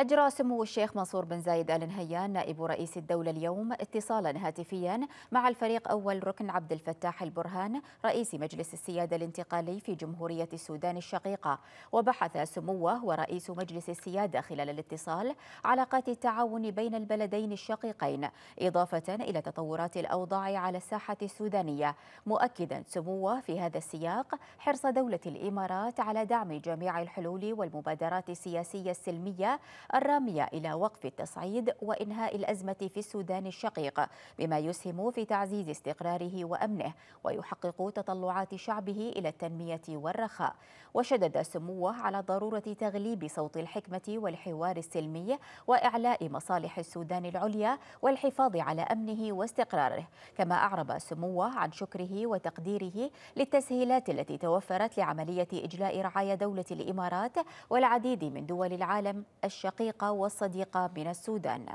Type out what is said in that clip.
أجرى سمو الشيخ منصور بن زايد آل نهيان نائب رئيس الدولة اليوم اتصالا هاتفيا مع الفريق أول ركن عبد الفتاح البرهان رئيس مجلس السيادة الانتقالي في جمهورية السودان الشقيقة. وبحث سموه ورئيس مجلس السيادة خلال الاتصال علاقات التعاون بين البلدين الشقيقين إضافة إلى تطورات الأوضاع على الساحة السودانية. مؤكدا سموه في هذا السياق حرص دولة الإمارات على دعم جميع الحلول والمبادرات السياسية السلمية الرامية إلى وقف التصعيد وإنهاء الأزمة في السودان الشقيق بما يسهم في تعزيز استقراره وأمنه ويحقق تطلعات شعبه إلى التنمية والرخاء. وشدد سموه على ضرورة تغليب صوت الحكمة والحوار السلمي وإعلاء مصالح السودان العليا والحفاظ على أمنه واستقراره. كما أعرب سموه عن شكره وتقديره للتسهيلات التي توفرت لعملية إجلاء رعايا دولة الإمارات والعديد من دول العالم الشقيقة والصديقة من السودان.